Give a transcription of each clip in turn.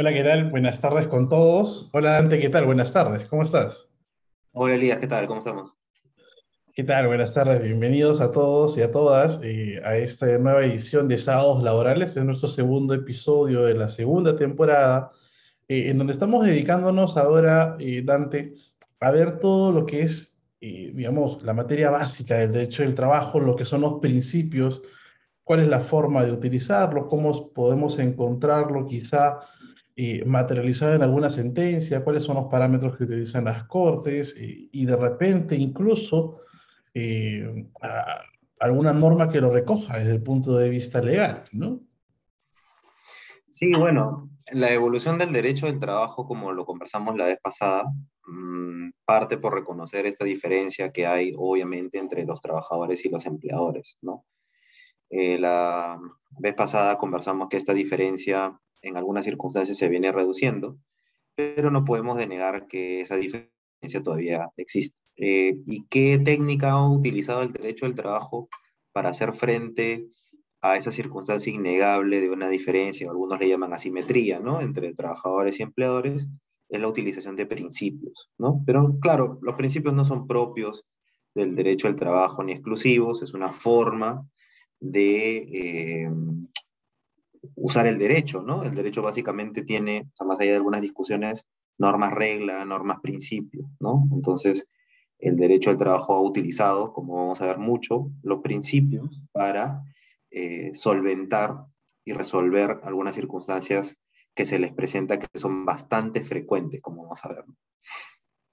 Hola, ¿qué tal? Buenas tardes con todos. Hola, Dante, ¿qué tal? Buenas tardes, ¿cómo estás? Hola Elías, ¿qué tal? ¿Cómo estamos? ¿Qué tal? Buenas tardes, bienvenidos a todos y a todas eh, a esta nueva edición de Sábados Laborales. Es nuestro segundo episodio de la segunda temporada, eh, en donde estamos dedicándonos ahora, eh, Dante, a ver todo lo que es, eh, digamos, la materia básica del derecho del trabajo, lo que son los principios, cuál es la forma de utilizarlo, cómo podemos encontrarlo quizá eh, materializado en alguna sentencia, cuáles son los parámetros que utilizan las cortes eh, y de repente incluso eh, a- alguna norma que lo recoja desde el punto de vista legal, ¿no? Sí, bueno, la evolución del derecho del trabajo, como lo conversamos la vez pasada, mm, parte por reconocer esta diferencia que hay, obviamente, entre los trabajadores y los empleadores, ¿no? Eh, la vez pasada conversamos que esta diferencia en algunas circunstancias se viene reduciendo, pero no podemos denegar que esa diferencia todavía existe. Eh, ¿y qué técnica ha utilizado el derecho del trabajo para hacer frente a esa circunstancia innegable de una diferencia, algunos le llaman asimetría, ¿no? Entre trabajadores y empleadores, es la utilización de principios, ¿no? Pero claro, los principios no son propios del derecho al trabajo ni exclusivos, es una forma de eh, usar el derecho, ¿no? El derecho básicamente tiene, o más allá de algunas discusiones, normas regla, normas principios, ¿no? Entonces, el derecho al trabajo ha utilizado, como vamos a ver mucho, los principios para eh, solventar y resolver algunas circunstancias que se les presenta que son bastante frecuentes, como vamos a ver.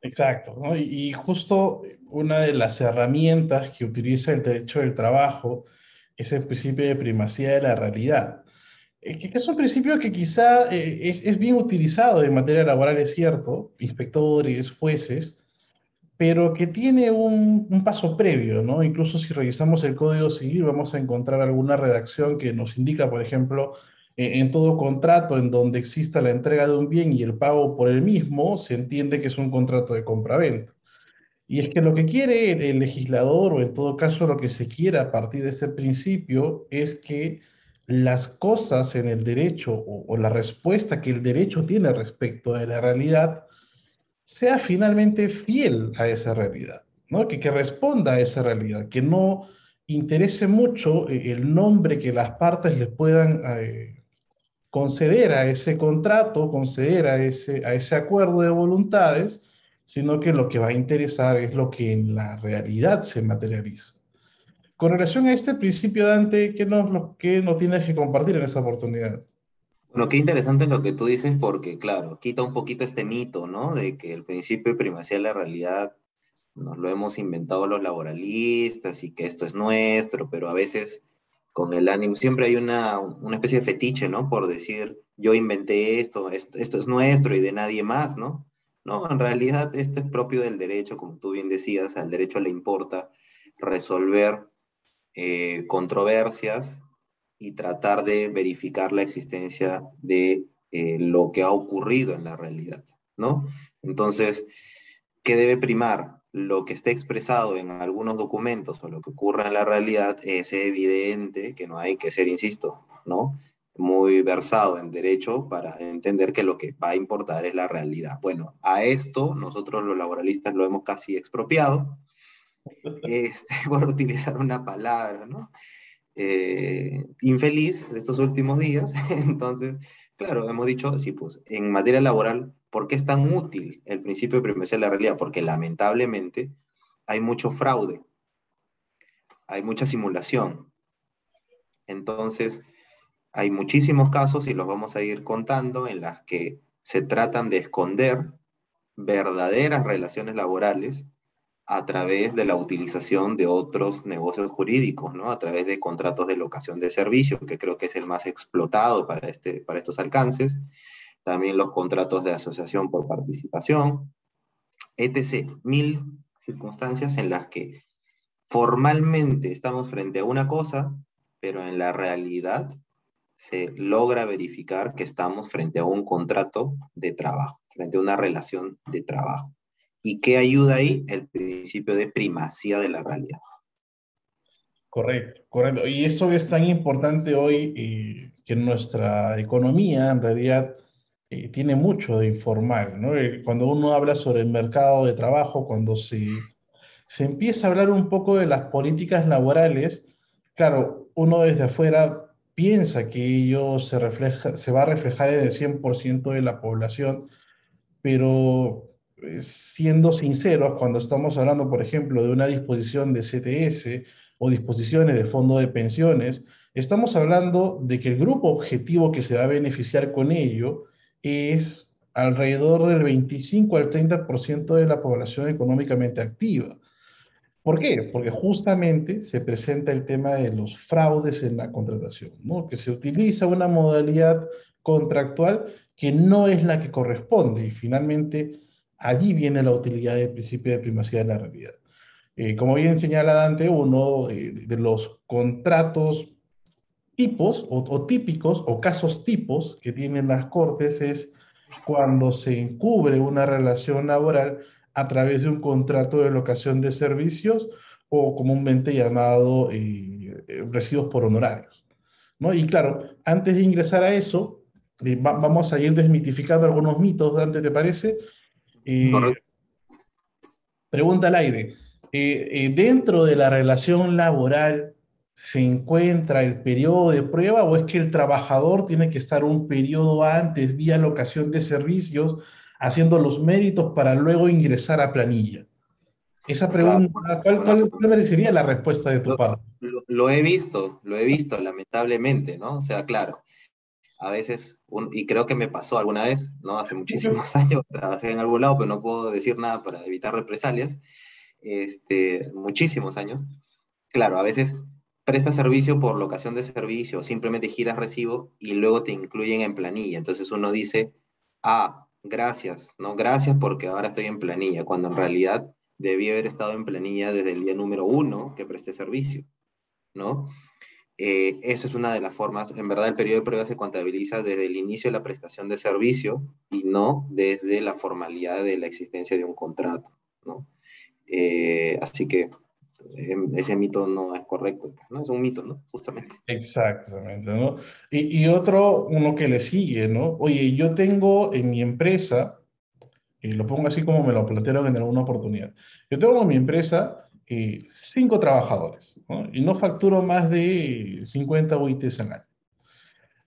Exacto, y justo una de las herramientas que utiliza el derecho del trabajo es el principio de primacía de la realidad. Que, es un principio que quizá eh, es, es bien utilizado en materia laboral, es cierto, inspectores, jueces, pero que tiene un, un paso previo, ¿no? Incluso si revisamos el Código Civil, vamos a encontrar alguna redacción que nos indica, por ejemplo, en todo contrato en donde exista la entrega de un bien y el pago por el mismo, se entiende que es un contrato de compraventa. Y es que lo que quiere el, el legislador, o en todo caso lo que se quiera a partir de ese principio, es que las cosas en el derecho o, la respuesta que el derecho tiene respecto de la realidad sea finalmente fiel a esa realidad, ¿no? Que, que responda a esa realidad, que no interese mucho eh, el nombre que las partes le puedan eh, conceder a ese contrato, conceder a ese, a ese acuerdo de voluntades, sino que lo que va a interesar es lo que en la realidad se materializa. Con relación a este principio, Dante, ¿qué nos, qué nos tienes que compartir en esta oportunidad? Bueno, qué interesante lo que tú dices porque, claro, quita un poquito este mito, ¿no? De que el principio de primacía de la realidad nos lo hemos inventado los laboralistas y que esto es nuestro, pero a veces con el ánimo, siempre hay una, una especie de fetiche, ¿no? Por decir, yo inventé esto, esto, esto es nuestro y de nadie más, ¿no? No, en realidad esto es propio del derecho, como tú bien decías, al derecho le importa resolver eh, controversias y tratar de verificar la existencia de eh, lo que ha ocurrido en la realidad, ¿no? Entonces, ¿qué debe primar? Lo que esté expresado en algunos documentos o lo que ocurra en la realidad es evidente que no hay que ser, insisto, ¿no? Muy versado en derecho para entender que lo que va a importar es la realidad. Bueno, a esto nosotros los laboralistas lo hemos casi expropiado, este, por utilizar una palabra, ¿no? eh, infeliz de estos últimos días. Entonces, claro, hemos dicho, sí, pues en materia laboral, ¿por qué es tan útil el principio de primacía de la realidad? Porque lamentablemente hay mucho fraude, hay mucha simulación. Entonces, hay muchísimos casos, y los vamos a ir contando, en las que se tratan de esconder verdaderas relaciones laborales a través de la utilización de otros negocios jurídicos, ¿no? A través de contratos de locación de servicio, que creo que es el más explotado para, este, para estos alcances. También los contratos de asociación por participación, etc. Mil circunstancias en las que formalmente estamos frente a una cosa, pero en la realidad se logra verificar que estamos frente a un contrato de trabajo, frente a una relación de trabajo. ¿Y qué ayuda ahí? El principio de primacía de la realidad. Correcto, correcto. Y eso es tan importante hoy eh, que nuestra economía en realidad eh, tiene mucho de informal. Eh, Cuando uno habla sobre el mercado de trabajo, cuando se, se empieza a hablar un poco de las políticas laborales, claro, uno desde afuera piensa que ello se refleja, se va a reflejar en el 100% de la población, pero siendo sinceros, cuando estamos hablando, por ejemplo, de una disposición de CTS o disposiciones de fondo de pensiones, estamos hablando de que el grupo objetivo que se va a beneficiar con ello es alrededor del 25 al 30% de la población económicamente activa. ¿Por qué? Porque justamente se presenta el tema de los fraudes en la contratación, ¿no? Que se utiliza una modalidad contractual que no es la que corresponde y finalmente allí viene la utilidad del principio de primacía de la realidad. Eh, como bien señala Dante, uno eh, de los contratos tipos o, típicos o casos tipos que tienen las cortes es cuando se encubre una relación laboral a través de un contrato de locación de servicios o comúnmente llamado eh, por honorarios. ¿no? Y claro, antes de ingresar a eso, eh, va, vamos a ir desmitificando algunos mitos, Dante, ¿te parece? Eh, pregunta al aire. dentro de la relación laboral, se encuentra el periodo de prueba o es que el trabajador tiene que estar un periodo antes vía locación de servicios haciendo los méritos para luego ingresar a planilla? Esa pregunta, ¿cuál, cuál, cuál merecería la respuesta de tu lo, parte? Lo, lo, he visto, lo he visto, lamentablemente, ¿no? O sea, claro, a veces, un, y creo que me pasó alguna vez, ¿no? Hace muchísimos años, trabajé en algún lado, pero no puedo decir nada para evitar represalias, este, muchísimos años. Claro, a veces presta servicio por locación de servicio, simplemente giras recibo y luego te incluyen en planilla. Entonces uno dice, ah, gracias, ¿no? Gracias porque ahora estoy en planilla, cuando en realidad debí haber estado en planilla desde el día número uno que presté servicio, ¿no? Eh, esa es una de las formas, en verdad el periodo de prueba se contabiliza desde el inicio de la prestación de servicio y no desde la formalidad de la existencia de un contrato, ¿no? Eh, así que ese mito no es correcto, ¿no? Es un mito, ¿no? Justamente. Exactamente, ¿no? Y, y, otro, uno que le sigue, ¿no? Oye, yo tengo en mi empresa, y lo pongo así como me lo plantearon en alguna oportunidad, yo tengo en mi empresa eh, cinco trabajadores, ¿no? Y no facturo más de 50 UITs al año.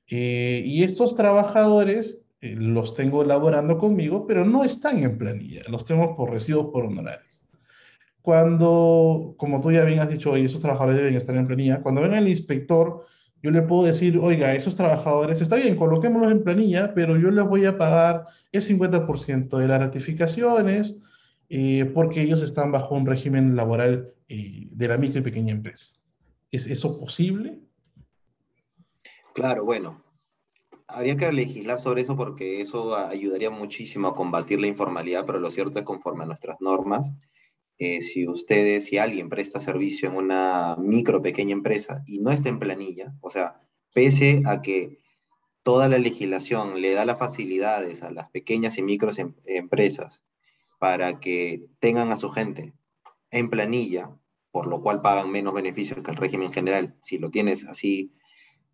Eh, y estos trabajadores eh, los tengo laborando conmigo, pero no están en planilla, los tengo por recibos por honorarios cuando, como tú ya bien has dicho, esos trabajadores deben estar en planilla, cuando venga el inspector, yo le puedo decir, oiga, esos trabajadores, está bien, coloquémoslos en planilla, pero yo les voy a pagar el 50% de las ratificaciones eh, porque ellos están bajo un régimen laboral eh, de la micro y pequeña empresa. ¿Es eso posible? Claro, bueno, habría que legislar sobre eso porque eso ayudaría muchísimo a combatir la informalidad, pero lo cierto es conforme a nuestras normas, eh, si ustedes, si alguien presta servicio en una micro pequeña empresa y no está en planilla, o sea, pese a que toda la legislación le da las facilidades a las pequeñas y micros em empresas para que tengan a su gente en planilla, por lo cual pagan menos beneficios que el régimen general, si lo tienes así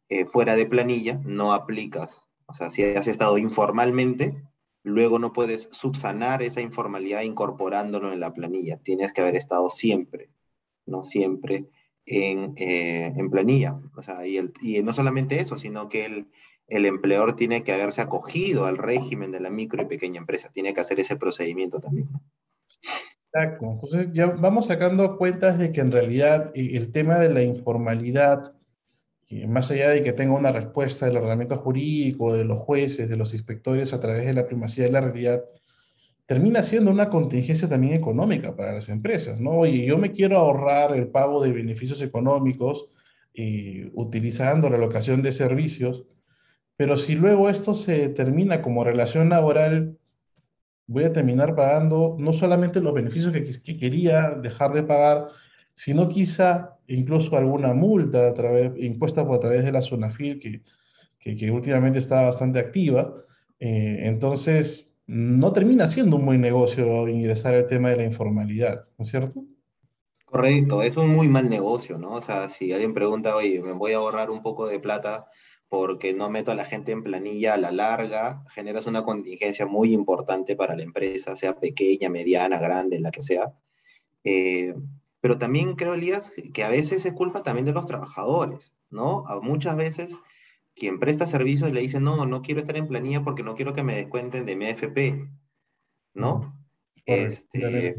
eh, fuera de planilla, no aplicas. O sea, si has estado informalmente, luego no puedes subsanar esa informalidad incorporándolo en la planilla. Tienes que haber estado siempre, no siempre en, eh, en planilla. O sea, y, el, y, no solamente eso, sino que el, el, empleador tiene que haberse acogido al régimen de la micro y pequeña empresa. Tiene que hacer ese procedimiento también. Exacto. Entonces ya vamos sacando cuentas de que en realidad el tema de la informalidad más allá de que tenga una respuesta del ordenamiento jurídico, de los jueces, de los inspectores a través de la primacía de la realidad, termina siendo una contingencia también económica para las empresas, ¿no? Oye, yo me quiero ahorrar el pago de beneficios económicos eh, utilizando la locación de servicios, pero si luego esto se termina como relación laboral, voy a terminar pagando no solamente los beneficios que, que quería dejar de pagar, sino quizá incluso alguna multa a través, impuesta por a través de la SUNAFIL, que, que, que últimamente está bastante activa. Eh, entonces, no termina siendo un buen negocio ingresar al tema de la informalidad, ¿no es cierto? Correcto, es un muy mal negocio, ¿no? O sea, si alguien pregunta, oye, me voy a ahorrar un poco de plata porque no meto a la gente en planilla a la larga, generas una contingencia muy importante para la empresa, sea pequeña, mediana, grande, la que sea. Eh, pero también creo, Elías, que a veces es culpa también de los trabajadores, ¿no? A muchas veces quien presta servicios le dice, no, no quiero estar en planilla porque no quiero que me descuenten de mi AFP, ¿no? Este,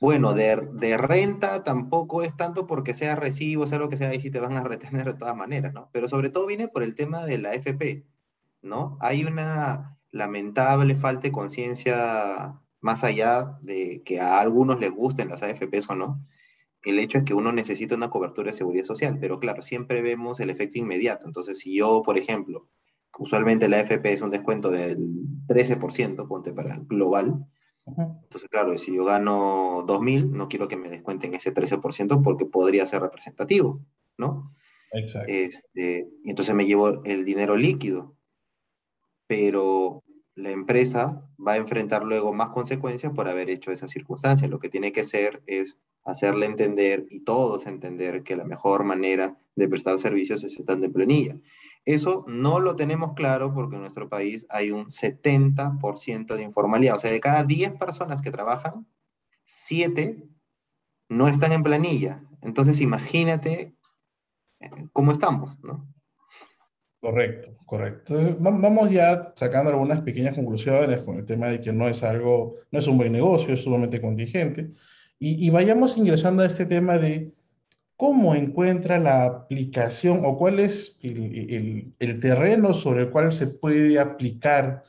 bueno, de, de, renta tampoco es tanto porque sea recibo, sea lo que sea, y si te van a retener de todas maneras, ¿no? Pero sobre todo viene por el tema de la AFP, ¿no? Hay una lamentable falta de conciencia más allá de que a algunos les gusten las AFPs o no, el hecho es que uno necesita una cobertura de seguridad social, pero claro, siempre vemos el efecto inmediato. Entonces, si yo, por ejemplo, usualmente la AFP es un descuento del 13%, ponte para global, entonces, claro, si yo gano 2.000, no quiero que me descuenten ese 13% porque podría ser representativo, ¿no? Exacto. Este, y entonces me llevo el dinero líquido, pero la empresa va a enfrentar luego más consecuencias por haber hecho esa circunstancia. Lo que tiene que hacer es hacerle entender y todos entender que la mejor manera de prestar servicios es estando en planilla. Eso no lo tenemos claro porque en nuestro país hay un 70% de informalidad. O sea, de cada 10 personas que trabajan, 7 no están en planilla. Entonces, imagínate eh, cómo estamos, ¿no? Correcto, correcto. Entonces, vamos ya sacando algunas pequeñas conclusiones con el tema de que no es algo, no es un buen negocio, es sumamente contingente. Y, y vayamos ingresando a este tema de cómo encuentra la aplicación o cuál es el, terreno sobre el cual se puede aplicar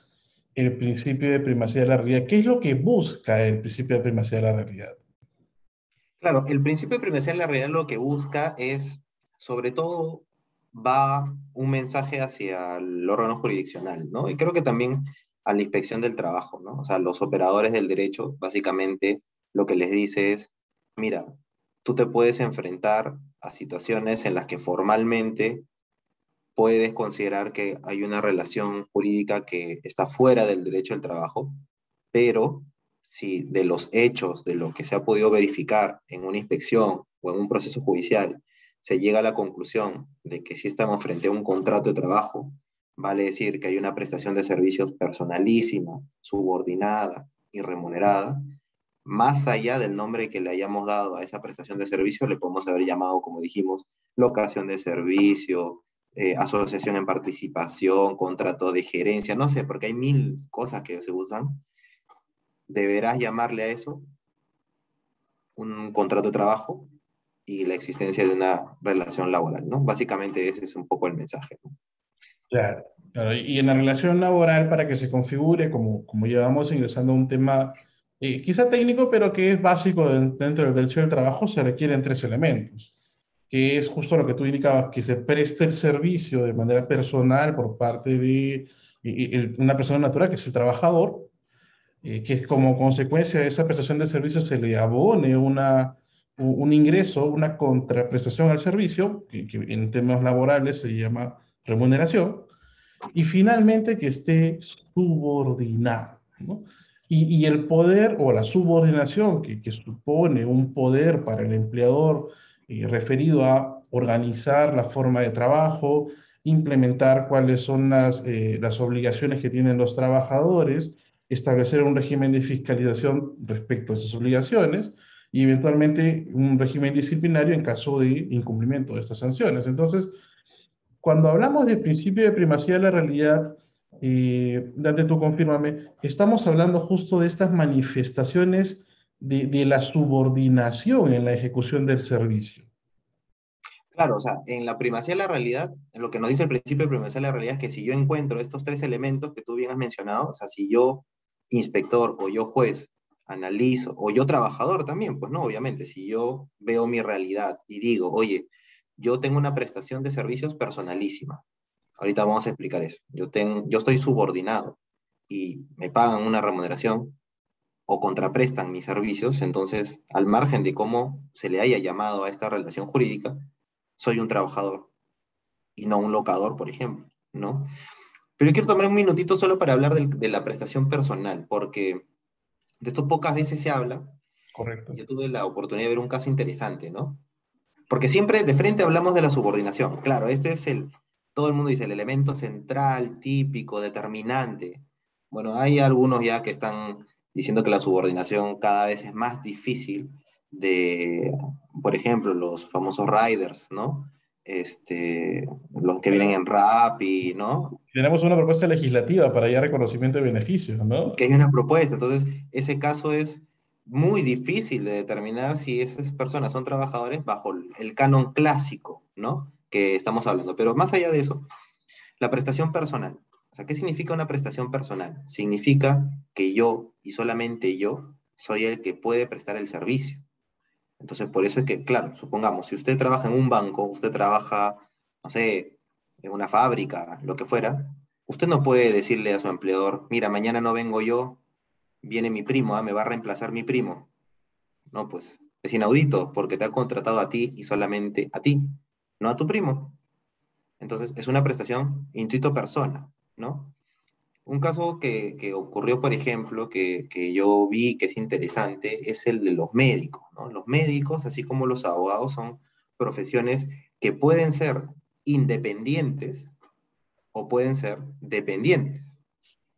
el principio de primacía de la realidad. ¿Qué es lo que busca el principio de primacía de la realidad? Claro, el principio de primacía de la realidad lo que busca es, sobre todo, va un mensaje hacia el órgano jurisdiccional, ¿no? Y creo que también a la inspección del trabajo, ¿no? O sea, los operadores del derecho, básicamente, lo que les dice es, mira, tú te puedes enfrentar a situaciones en las que formalmente puedes considerar que hay una relación jurídica que está fuera del derecho del trabajo, pero si de los hechos, de lo que se ha podido verificar en una inspección o en un proceso judicial, se llega a la conclusión de que si estamos frente a un contrato de trabajo, vale decir que hay una prestación de servicios personalísima, subordinada y remunerada, más allá del nombre que le hayamos dado a esa prestación de servicio, le podemos haber llamado, como dijimos, locación de servicio, eh, asociación en participación, contrato de gerencia, no sé, porque hay mil cosas que se usan. Deberás llamarle a eso un contrato de trabajo y la existencia de una relación laboral, ¿no? Básicamente ese es un poco el mensaje. Claro, Y en la relación laboral, para que se configure, como, como llevamos ingresando a un tema eh, quizá técnico, pero que es básico dentro del derecho del trabajo, se requieren tres elementos, que es justo lo que tú indicabas, que se preste el servicio de manera personal por parte de una persona natural, que es el trabajador, eh, que como consecuencia de esa prestación de servicio se le abone una un ingreso, una contraprestación al servicio, que, en temas laborales se llama remuneración, y finalmente que esté subordinado. Y, el poder o la subordinación que, supone un poder para el empleador eh, referido a organizar la forma de trabajo, implementar cuáles son las, eh, las obligaciones que tienen los trabajadores, establecer un régimen de fiscalización respecto a esas obligaciones, y eventualmente un régimen disciplinario en caso de incumplimiento de estas sanciones. Entonces, cuando hablamos del principio de primacía de la realidad, eh, Dante, tú confírmame, estamos hablando justo de estas manifestaciones de, de, la subordinación en la ejecución del servicio. Claro, o sea, en la primacía de la realidad, en lo que nos dice el principio de primacía de la realidad es que si yo encuentro estos tres elementos que tú bien has mencionado, o sea, si yo, inspector o yo juez, analizo, o yo trabajador también, pues no, obviamente, si yo veo mi realidad y digo, oye, yo tengo una prestación de servicios personalísima. Ahorita vamos a explicar eso. Yo, tengo, yo estoy subordinado y me pagan una remuneración o contraprestan mis servicios, entonces, al margen de cómo se le haya llamado a esta relación jurídica, soy un trabajador y no un locador, por ejemplo, ¿no? Pero quiero tomar un minutito solo para hablar de, de la prestación personal, porque de esto pocas veces se habla. Correcto. Yo tuve la oportunidad de ver un caso interesante, ¿no? Porque siempre de frente hablamos de la subordinación. Claro, este es el, todo el mundo dice el elemento central, típico, determinante. Bueno, hay algunos ya que están diciendo que la subordinación cada vez es más difícil de, por ejemplo, los famosos riders, ¿no? Este, los que vienen en rap y, ¿no? Tenemos una propuesta legislativa para ya reconocimiento de beneficios, ¿no? Que hay una propuesta, entonces ese caso es muy difícil de determinar si esas personas son trabajadores bajo el canon clásico, ¿no? Que estamos hablando. Pero más allá de eso, la prestación personal. O sea, ¿qué significa una prestación personal? Significa que yo y solamente yo soy el que puede prestar el servicio. Entonces, por eso es que, claro, supongamos, si usted trabaja en un banco, usted trabaja, no sé, en una fábrica, lo que fuera, usted no puede decirle a su empleador, mira, mañana no vengo yo, viene mi primo, ¿ah? me va a reemplazar mi primo. No, pues es inaudito porque te ha contratado a ti y solamente a ti, no a tu primo. Entonces, es una prestación intuito persona, ¿no? Un caso que, ocurrió, por ejemplo, que, que, yo vi que es interesante, es el de los médicos, ¿no? Los médicos, así como los abogados, son profesiones que pueden ser independientes o pueden ser dependientes,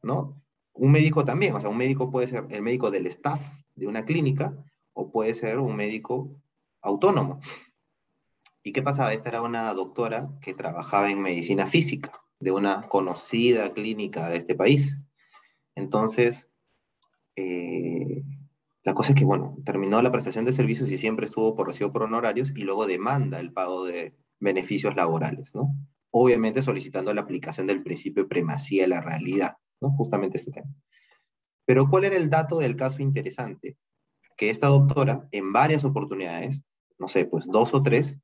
¿no? Un médico también, o sea, un médico puede ser el médico del staff de una clínica o puede ser un médico autónomo. ¿Y qué pasaba? Esta era una doctora que trabajaba en medicina física de una conocida clínica de este país. Entonces, eh, la cosa es que, bueno, terminó la prestación de servicios y siempre estuvo por recibo por honorarios y luego demanda el pago de beneficios laborales, ¿no? Obviamente solicitando la aplicación del principio de primacía de la realidad. Justamente este tema. Pero ¿cuál era el dato del caso interesante? Que esta doctora, en varias oportunidades, no sé, pues dos o tres,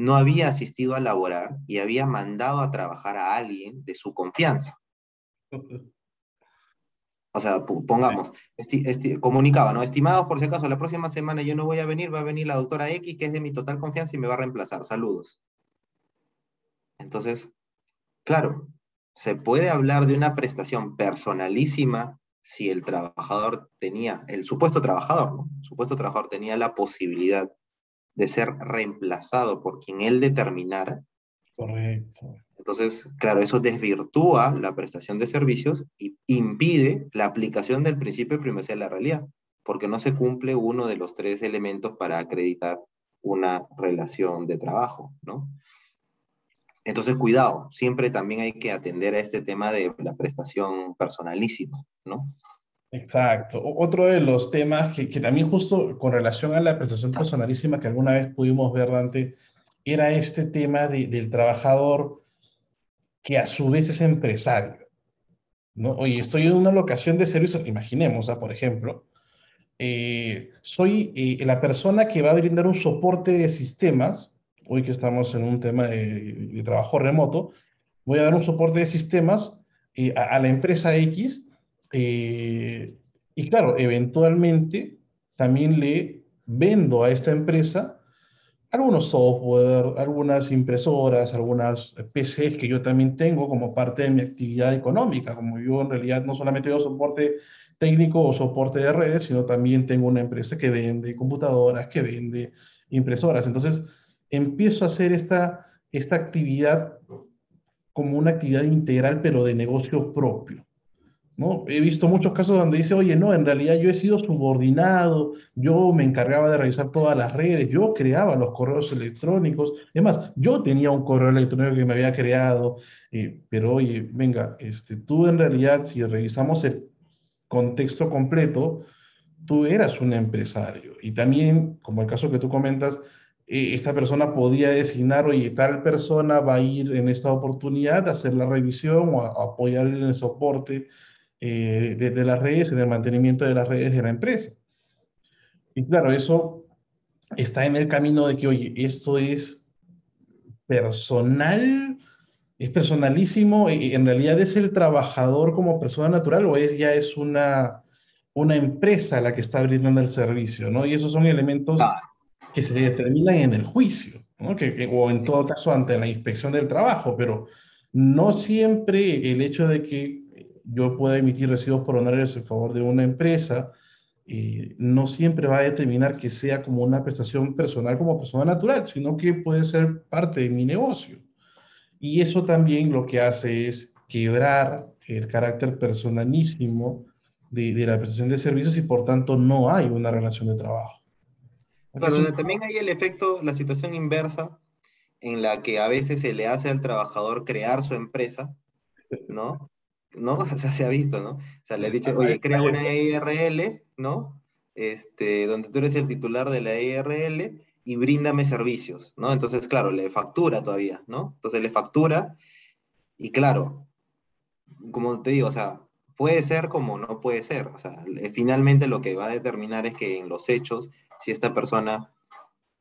no había asistido a laborar y había mandado a trabajar a alguien de su confianza. O sea, pongamos, comunicaba, ¿no? Estimados, por si acaso, la próxima semana yo no voy a venir, va a venir la doctora X, que es de mi total confianza y me va a reemplazar. Saludos. Entonces, claro, se puede hablar de una prestación personalísima si el trabajador tenía, el supuesto trabajador, ¿no? El supuesto trabajador tenía la posibilidad de ser reemplazado por quien él determinara. Correcto. Entonces, claro, eso desvirtúa la prestación de servicios y impide la aplicación del principio de primacía de la realidad, porque no se cumple uno de los tres elementos para acreditar una relación de trabajo, ¿no? Entonces, cuidado, siempre también hay que atender a este tema de la prestación personalísima, ¿no? Exacto. Otro de los temas que, también justo con relación a la prestación personalísima que alguna vez pudimos ver, Dante, era este tema del trabajador que a su vez es empresario. ¿no? Oye, estoy en una locación de servicio, imaginemos, ¿ah? por ejemplo, eh, soy eh, la persona que va a brindar un soporte de sistemas hoy que estamos en un tema de, trabajo remoto, voy a dar un soporte de sistemas eh, a, la empresa X eh, y claro, eventualmente también le vendo a esta empresa algunos software, algunas impresoras, algunas PCs que yo también tengo como parte de mi actividad económica, como yo en realidad no solamente doy soporte técnico o soporte de redes, sino también tengo una empresa que vende computadoras, que vende impresoras. Entonces, empiezo a hacer esta, esta actividad como una actividad integral, pero de negocio propio. ¿No? He visto muchos casos donde dice, oye, no, en realidad yo he sido subordinado, yo me encargaba de revisar todas las redes, yo creaba los correos electrónicos, es más, yo tenía un correo electrónico que me había creado, eh, pero oye, venga, este, tú en realidad, si revisamos el contexto completo, tú eras un empresario. Y también, como el caso que tú comentas, eh, esta persona podía designar, oye, tal persona va a ir en esta oportunidad a hacer la revisión o a, apoyar en el soporte eh, de, las redes, en el mantenimiento de las redes de la empresa. Y claro, eso está en el camino de que, oye, esto es personal, es personalísimo, y en realidad es el trabajador como persona natural o es ya es una, una empresa la que está brindando el servicio, ¿no? Y esos son elementos que se determinan en el juicio, ¿no? que, o en todo caso ante la inspección del trabajo, pero no siempre el hecho de que yo pueda emitir recibos por honorarios en favor de una empresa, eh, no siempre va a determinar que sea como una prestación personal como persona natural, sino que puede ser parte de mi negocio. Y eso también lo que hace es quebrar el carácter personalísimo de, de la prestación de servicios y por tanto no hay una relación de trabajo. Pero también hay el efecto, la situación inversa, en la que a veces se le hace al trabajador crear su empresa, ¿no? ¿No? O sea, se ha visto, ¿no? O sea, le he dicho, oye, crea una IRL, ¿no? Este, donde tú eres el titular de la IRL y bríndame servicios, ¿no? Entonces, claro, le factura todavía, ¿no? Entonces le factura y claro, como te digo, o sea, puede ser como no puede ser. O sea, finalmente lo que va a determinar es que en los hechos, si esta persona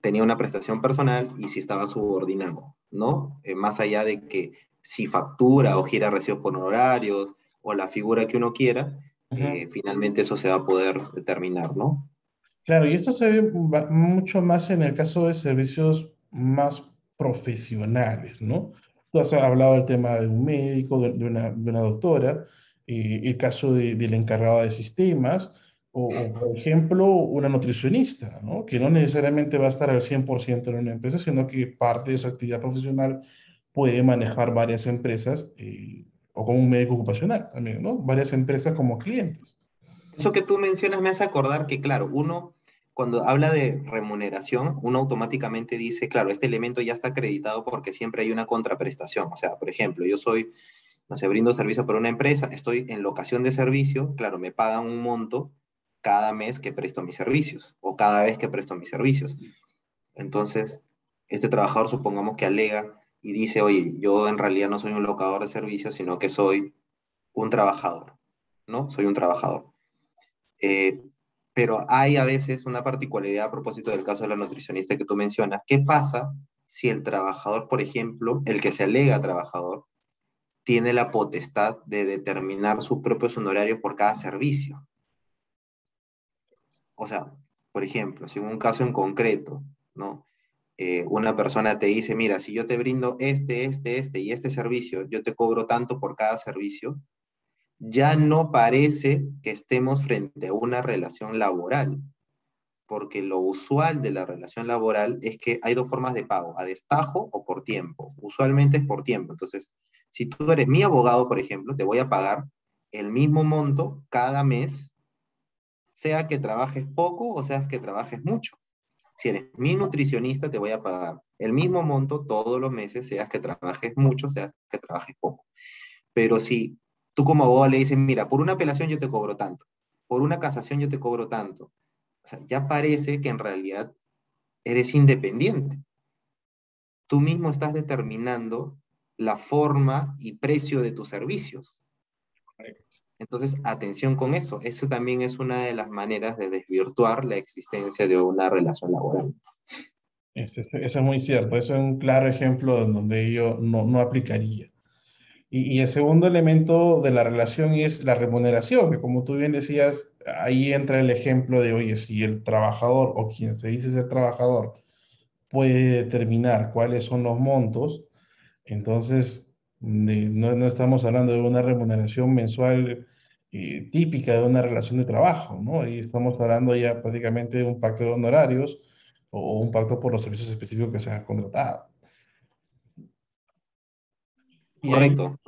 tenía una prestación personal y si estaba subordinado, ¿no? Eh, más allá de que si factura o gira recibos por honorarios o la figura que uno quiera, eh, finalmente eso se va a poder determinar, ¿no? Claro, y esto se ve mucho más en el caso de servicios más profesionales, ¿no? Tú has hablado del tema de un médico, de, una, de una, doctora, eh, el caso de, del encargado de sistemas, o, por ejemplo, una nutricionista, ¿no? Que no necesariamente va a estar al 100% en una empresa, sino que parte de su actividad profesional puede manejar varias empresas, eh, o como un médico ocupacional también, ¿no? Varias empresas como clientes. Eso que tú mencionas me hace acordar que, claro, uno cuando habla de remuneración, uno automáticamente dice, claro, este elemento ya está acreditado porque siempre hay una contraprestación. O sea, por ejemplo, yo soy, no sé, brindo servicio para una empresa, estoy en locación de servicio, claro, me pagan un monto cada mes que presto mis servicios o cada vez que presto mis servicios. Entonces, este trabajador supongamos que alega y dice, oye, yo en realidad no soy un locador de servicios, sino que soy un trabajador, ¿no? Soy un trabajador. Eh, pero hay a veces una particularidad a propósito del caso de la nutricionista que tú mencionas. ¿Qué pasa si el trabajador, por ejemplo, el que se alega trabajador, tiene la potestad de determinar sus propios honorarios por cada servicio? O sea, por ejemplo, si en un caso en concreto, ¿no? Eh, una persona te dice, mira, si yo te brindo este, este, este y este servicio, yo te cobro tanto por cada servicio, ya no parece que estemos frente a una relación laboral, porque lo usual de la relación laboral es que hay dos formas de pago, a destajo o por tiempo. Usualmente es por tiempo. Entonces, si tú eres mi abogado, por ejemplo, te voy a pagar el mismo monto cada mes, sea que trabajes poco o sea que trabajes mucho. Si eres mi nutricionista, te voy a pagar el mismo monto todos los meses, seas que trabajes mucho, sea que trabajes poco. Pero si Tú como abogado le dices, mira, por una apelación yo te cobro tanto, por una casación yo te cobro tanto. Ya parece que en realidad eres independiente. Tú mismo estás determinando la forma y precio de tus servicios. Entonces, atención con eso. Eso también es una de las maneras de desvirtuar la existencia de una relación laboral. Eso, es muy cierto. Eso es un claro ejemplo en donde yo no, no aplicaría. Y, el segundo elemento de la relación es la remuneración, que como tú bien decías, ahí entra el ejemplo de, oye, si el trabajador o quien se dice ser trabajador puede determinar cuáles son los montos, entonces no, no, estamos hablando de una remuneración mensual eh, típica de una relación de trabajo, ¿no? Ahí estamos hablando ya prácticamente de un pacto de honorarios o, o un pacto por los servicios específicos que se han contratado. Correcto,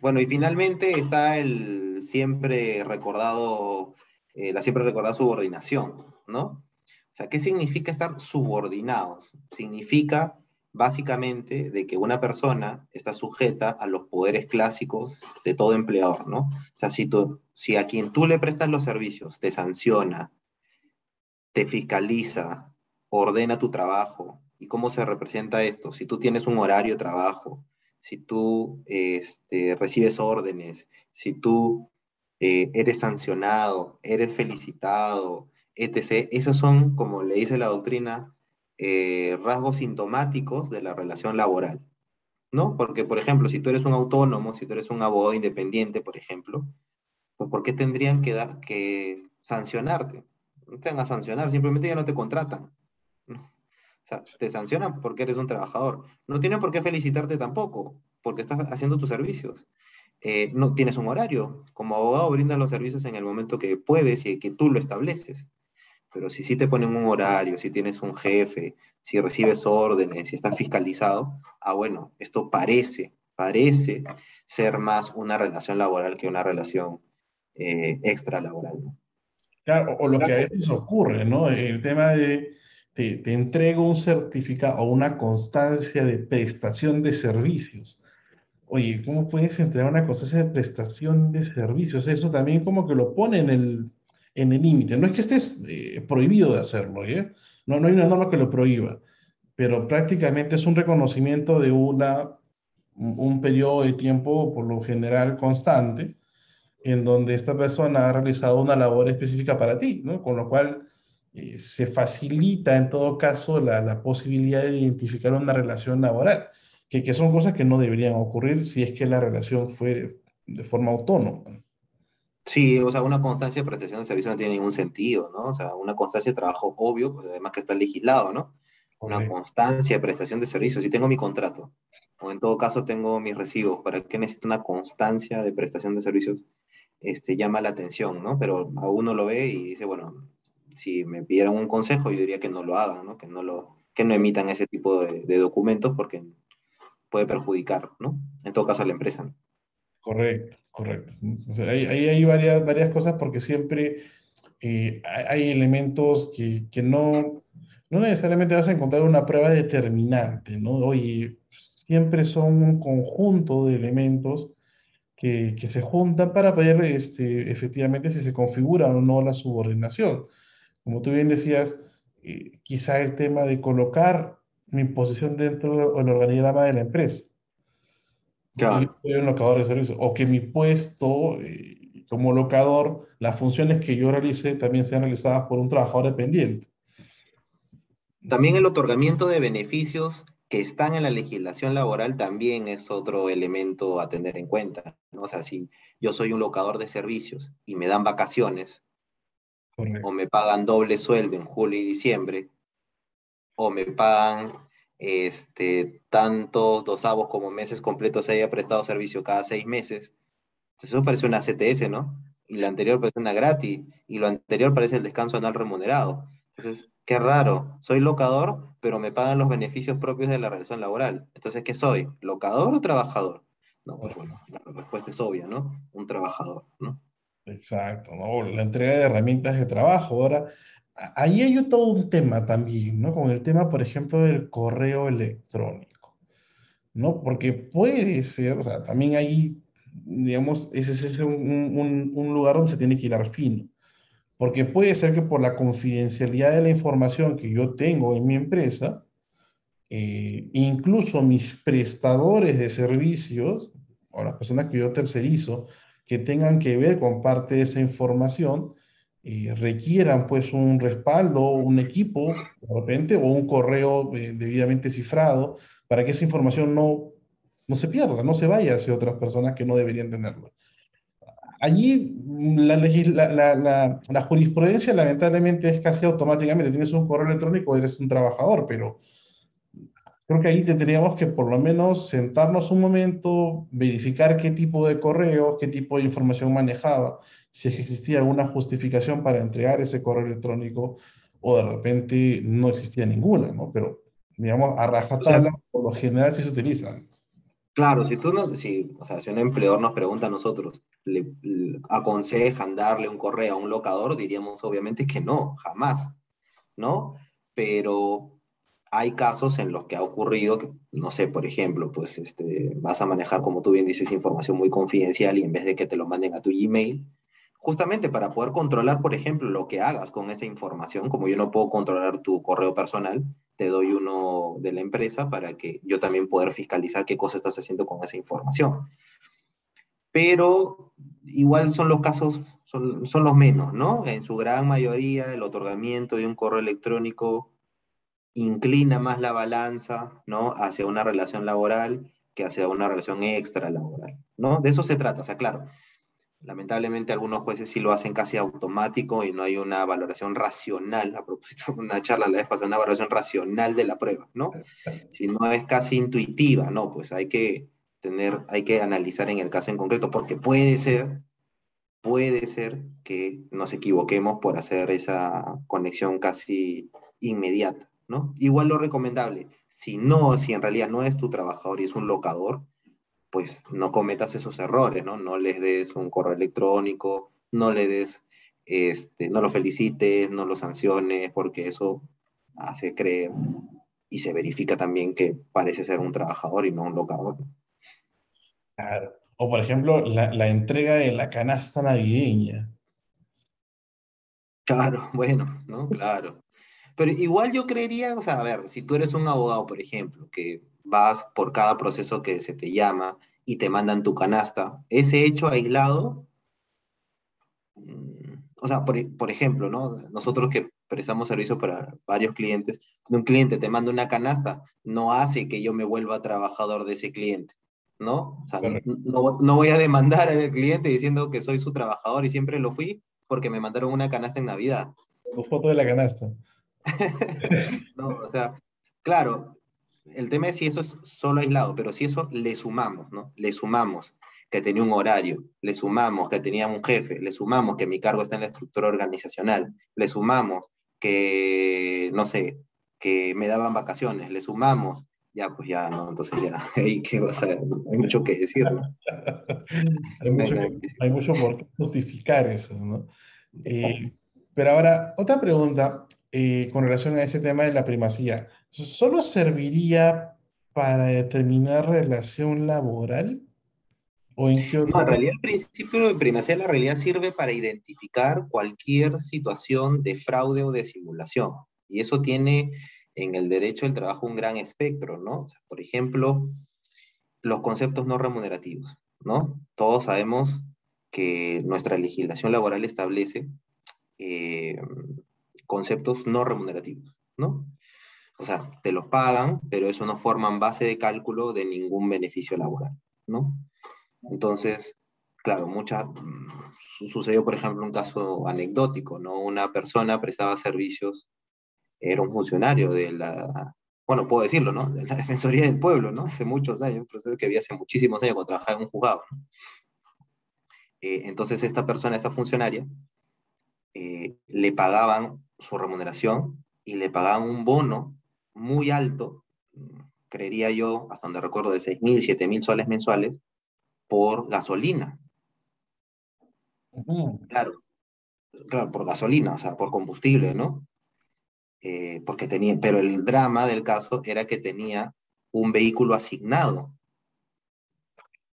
Bueno, y finalmente está el siempre recordado, eh, la siempre recordada subordinación, ¿no? O sea, ¿qué significa estar subordinados? Significa básicamente de que una persona está sujeta a los poderes clásicos de todo empleador, ¿no? O sea, si, tú, si a quien tú le prestas los servicios te sanciona, te fiscaliza, ordena tu trabajo, ¿y cómo se representa esto? Si tú tienes un horario de trabajo, si tú este, recibes órdenes, si tú eh, eres sancionado, eres felicitado, etc. Esos son, como le dice la doctrina, eh, rasgos sintomáticos de la relación laboral. ¿No? Porque, por ejemplo, si tú eres un autónomo, si tú eres un abogado independiente, por ejemplo, pues ¿por qué tendrían que, sancionarte? No te van a sancionar, simplemente ya no te contratan sea, te sancionan porque eres un trabajador. No tienen por qué felicitarte tampoco, porque estás haciendo tus servicios. Eh, no tienes un horario. Como abogado brindas los servicios en el momento que puedes y que tú lo estableces. Pero si sí te ponen un horario, si tienes un jefe, si recibes órdenes, si estás fiscalizado, ah, bueno, esto parece parece ser más una relación laboral que una relación eh, extralaboral. Claro, o lo que a veces ocurre, ¿no? El tema de te, te entrego un certificado o una constancia de prestación de servicios. Oye, ¿cómo puedes entregar una constancia de prestación de servicios? Eso también como que lo pone en el en el límite. No es que estés eh, prohibido de hacerlo, ¿eh? No, no hay una norma que lo prohíba, pero prácticamente es un reconocimiento de una, un periodo de tiempo, por lo general, constante, en donde esta persona ha realizado una labor específica para ti, ¿no? Con lo cual eh, se facilita en todo caso la, la, posibilidad de identificar una relación laboral, que, que, son cosas que no deberían ocurrir si es que la relación fue de, de forma autónoma. Sí, o sea, una constancia de prestación de servicio no tiene ningún sentido, ¿no? O sea, una constancia de trabajo obvio, pues además que está legislado, ¿no? Una constancia de prestación de servicios. Si tengo mi contrato, o en todo caso tengo mis recibos, ¿para qué necesito una constancia de prestación de servicios? Este, llama la atención, ¿no? Pero a uno lo ve y dice, bueno, si me pidieran un consejo, yo diría que no lo hagan, ¿no? Que no, lo, que no emitan ese tipo de, de documentos porque puede perjudicar, ¿no? En todo caso a la empresa. Correcto, correcto. ahí, hay varias, varias cosas porque siempre eh, hay elementos que, que, no, no necesariamente vas a encontrar una prueba determinante, ¿no? Oye, siempre son un conjunto de elementos que, que se juntan para ver este, efectivamente si se configura o no la subordinación. Como tú bien decías, eh, quizá el tema de colocar mi posición dentro del organigrama de la empresa Claro. Soy un locador de servicios. O que mi puesto eh, como locador, las funciones que yo realice también sean realizadas por un trabajador dependiente. También el otorgamiento de beneficios que están en la legislación laboral también es otro elemento a tener en cuenta. ¿no? O sea, si yo soy un locador de servicios y me dan vacaciones, Correcto. o me pagan doble sueldo en julio y diciembre, o me pagan este, tantos dosavos como meses completos haya prestado servicio cada seis meses. Entonces eso parece una CTS, ¿no? Y la anterior parece una gratis, y lo anterior parece el descanso anual remunerado. Entonces, qué raro, soy locador, pero me pagan los beneficios propios de la relación laboral. Entonces, ¿qué soy? ¿Locador o trabajador? No, pues bueno, la respuesta es obvia, ¿no? Un trabajador, ¿no? Exacto, ¿no? La entrega de herramientas de trabajo. Ahora, ahí hay todo un tema también, ¿no? Con el tema, por ejemplo, del correo electrónico, ¿no? Porque puede ser, o sea, también ahí, digamos, ese es un, un, un lugar donde se tiene que ir al fino. Porque puede ser que por la confidencialidad de la información que yo tengo en mi empresa, eh, incluso mis prestadores de servicios o las personas que yo tercerizo, que tengan que ver con parte de esa información, eh, requieran pues un respaldo, un equipo de repente o un correo eh, debidamente cifrado para que esa información no, no se pierda, no se vaya hacia otras personas que no deberían tenerlo. Allí la, la, la, la, jurisprudencia lamentablemente es casi automáticamente, tienes un correo electrónico, eres un trabajador, pero creo que ahí tendríamos que por lo menos sentarnos un momento, verificar qué tipo de correo, qué tipo de información manejaba si existía alguna justificación para entregar ese correo electrónico o de repente no existía ninguna, ¿no? Pero, digamos, a rajatabla, por lo general sí se utilizan. Claro, si tú no, si, o sea, si un empleador nos pregunta a nosotros, ¿le, le, aconsejan darle un correo a un locador? Diríamos obviamente que no, jamás, ¿no? Pero hay casos en los que ha ocurrido, no sé, por ejemplo, pues este, vas a manejar, como tú bien dices, información muy confidencial y en vez de que te lo manden a tu Gmail, justamente para poder controlar, por ejemplo, lo que hagas con esa información, como yo no puedo controlar tu correo personal, te doy uno de la empresa para que yo también pueda fiscalizar qué cosa estás haciendo con esa información. Pero igual son los casos, son, son los menos, ¿no? En su gran mayoría, el otorgamiento de un correo electrónico inclina más la balanza, ¿no? Hacia una relación laboral que hacia una relación extra laboral, ¿no? De eso se trata, o sea, claro, Lamentablemente algunos jueces sí lo hacen casi automático y no hay una valoración racional, a propósito una charla la vez pasada, una valoración racional de la prueba, ¿no? Si no es casi intuitiva, no, pues hay que tener, hay que analizar en el caso en concreto, porque puede ser, puede ser que nos equivoquemos por hacer esa conexión casi inmediata, ¿no? Igual lo recomendable, si no, si en realidad no es tu trabajador y es un locador, pues no cometas esos errores, ¿no? No les des un correo electrónico, no le des, este, no lo felicites, no lo sanciones, porque eso hace creer y se verifica también que parece ser un trabajador y no un locador. Claro. O por ejemplo, la, la entrega de la canasta navideña. Claro, bueno, ¿no? Claro. Pero igual yo creería, o sea, a ver, si tú eres un abogado, por ejemplo, que vas por cada proceso que se te llama y te mandan tu canasta, ese hecho aislado, mm, o sea, por, por ejemplo, ¿no? Nosotros que prestamos servicio para varios clientes, un cliente te manda una canasta, no hace que yo me vuelva trabajador de ese cliente, ¿no? O sea, no, no, voy a demandar al cliente diciendo que soy su trabajador y siempre lo fui porque me mandaron una canasta en Navidad. Tu foto de la canasta. no, o sea, claro, el tema es si eso es solo aislado, pero si eso le sumamos, ¿no? Le sumamos que tenía un horario, le sumamos que tenía un jefe, le sumamos que mi cargo está en la estructura organizacional, le sumamos que, no sé, que me daban vacaciones, le sumamos, ya, pues ya, no, entonces ya, ahí que vas a, hay mucho que decir, hay, mucho, por qué justificar eso, ¿no? Eh, pero ahora, otra pregunta eh, con relación a ese tema de la primacía. ¿Solo serviría para determinar relación laboral? ¿O en, qué no, en realidad el principio de primacía de la realidad sirve para identificar cualquier situación de fraude o de simulación. Y eso tiene en el derecho del trabajo un gran espectro, ¿no? por ejemplo, los conceptos no remunerativos, ¿no? Todos sabemos que nuestra legislación laboral establece eh, conceptos no remunerativos, ¿no? O sea, te los pagan, pero eso no forman base de cálculo de ningún beneficio laboral, ¿no? Entonces, claro, mucha, sucedió, por ejemplo, un caso anecdótico, ¿no? Una persona prestaba servicios, era un funcionario de la, bueno, puedo decirlo, ¿no? De la Defensoría del Pueblo, ¿no? Hace muchos años, un que había hace muchísimos años cuando trabajaba en un juzgado, ¿no? Eh, entonces, esta persona, esta funcionaria, eh, le pagaban su remuneración y le pagaban un bono muy alto, creería yo, hasta donde recuerdo, de 6.000, 7.000 soles mensuales por gasolina. Claro, claro, por gasolina, o sea, por combustible, ¿no? Eh, porque tenía, pero el drama del caso era que tenía un vehículo asignado,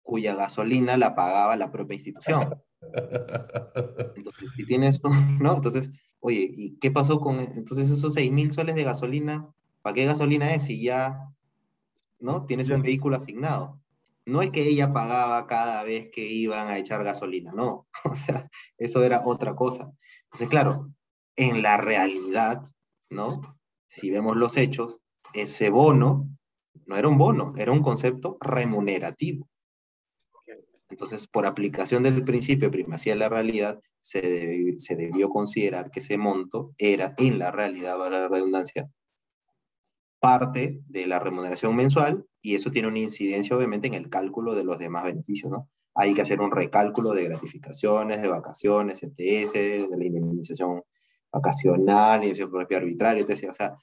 cuya gasolina la pagaba la propia institución. Entonces, si tienes, ¿no? Entonces, oye, ¿y qué pasó con entonces esos 6 mil soles de gasolina? ¿Para qué gasolina es si ya, ¿no? Tienes un vehículo asignado. No es que ella pagaba cada vez que iban a echar gasolina, no. O sea, eso era otra cosa. Entonces, claro, en la realidad, ¿no? Si vemos los hechos, ese bono no era un bono, era un concepto remunerativo. Entonces, por aplicación del principio de primacía de la realidad, se, debió, considerar que ese monto era, en la realidad, para la redundancia, parte de la remuneración mensual y eso tiene una incidencia, obviamente, en el cálculo de los demás beneficios, ¿no? Hay que hacer un recálculo de gratificaciones, de vacaciones, ETS, de la indemnización vacacional, indemnización propia arbitraria, etc. O sea,